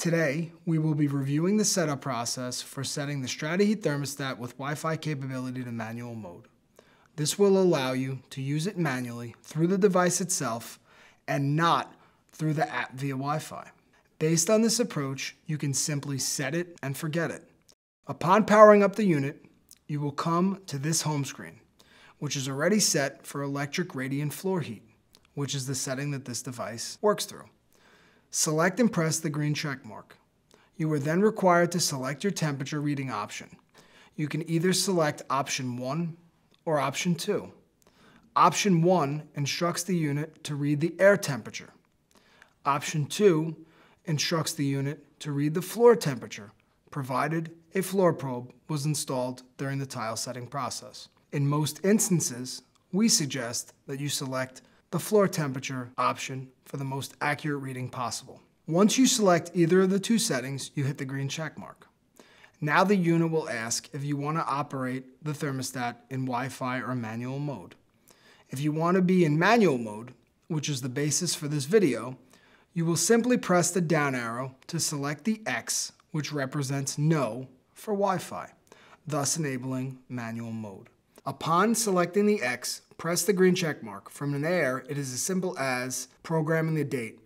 Today, we will be reviewing the setup process for setting the StrataHeat thermostat with Wi-Fi capability to manual mode. This will allow you to use it manually through the device itself and not through the app via Wi-Fi. Based on this approach, you can simply set it and forget it. Upon powering up the unit, you will come to this home screen, which is already set for electric radiant floor heat, which is the setting that this device works through. Select and press the green check mark. You are then required to select your temperature reading option. You can either select option 1 or option 2. Option 1 instructs the unit to read the air temperature. Option 2 instructs the unit to read the floor temperature, provided a floor probe was installed during the tile setting process. In most instances, we suggest that you select the floor temperature option for the most accurate reading possible. Once you select either of the two settings, you hit the green check mark. Now the unit will ask if you want to operate the thermostat in Wi-Fi or manual mode. If you want to be in manual mode, which is the basis for this video, you will simply press the down arrow to select the X, which represents no for Wi-Fi, thus enabling manual mode. Upon selecting the X, press the green check mark. From there, it is as simple as programming the date.